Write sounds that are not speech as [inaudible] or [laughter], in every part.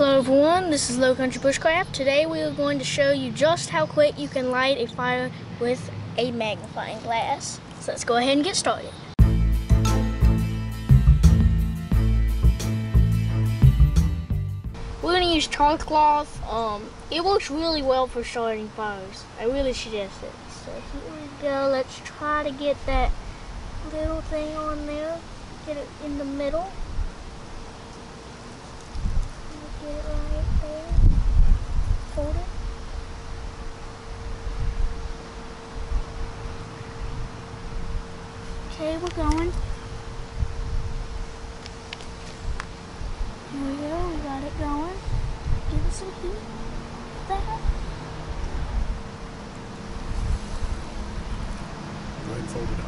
Hello everyone, this is Lowcountry Bushcraft. Today we are going to show you just how quick you can light a fire with a magnifying glass. So let's go ahead and get started. We're going to use char cloth. Um, it works really well for starting fires. I really suggest it. So here we go. Let's try to get that little thing on there. Get it in the middle. Get it right there. Hold it. Okay, we're going. Here we go, we got it going. Give it some heat. There. Go ahead and fold it up.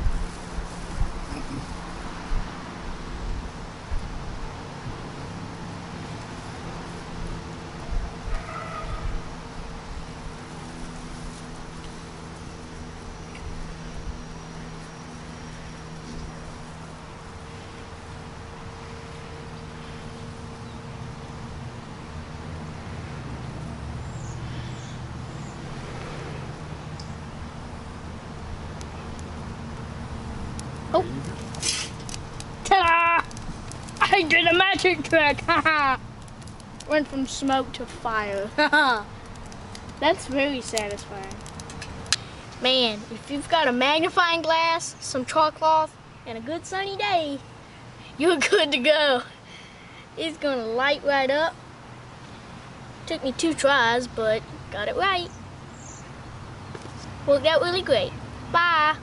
Oh. Ta-da! I did a magic trick! [laughs] Haha! Went from smoke to fire. [laughs] Haha! That's very satisfying. Man, if you've got a magnifying glass, some char cloth, and a good sunny day, you're [laughs] good to go. It's gonna light right up. Took me two tries, but got it right. Worked out really great. Bye!